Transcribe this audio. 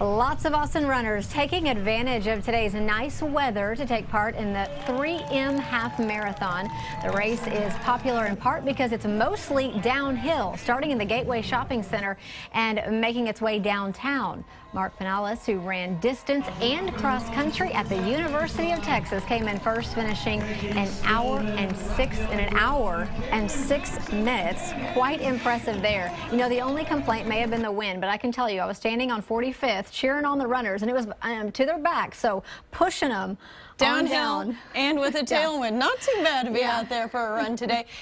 Lots of Austin runners taking advantage of today's nice weather to take part in the 3M Half Marathon. The race is popular in part because it's mostly downhill, starting in the Gateway Shopping Center and making its way downtown. Mark Pinales, who ran distance and cross country at the University of Texas, came in first, finishing an hour and six in an hour and six minutes. Quite impressive there. You know, the only complaint may have been the wind, but I can tell you, I was standing on 45th cheering on the runners, and it was um, to their back, so pushing them downhill down. and with a tailwind. Not too bad to be yeah. out there for a run today.